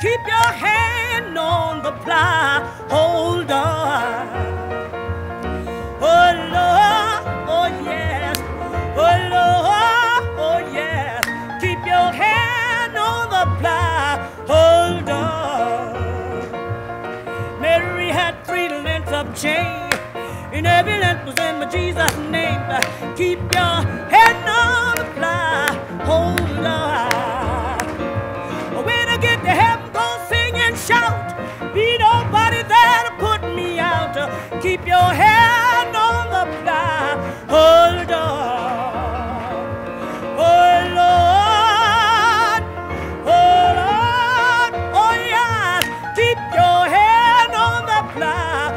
keep your hand on the plow. Hold on. Oh Lord, oh yes. Oh Lord, oh yes. Keep your hand on the plow. Hold on. Mary had three lengths of chain. And every length was in my Jesus' name. Keep your hand on Be nobody there to put me out. Keep your hand on the plow. Hold on. Oh Lord. Oh Lord. Oh yeah. Keep your hand on the plow.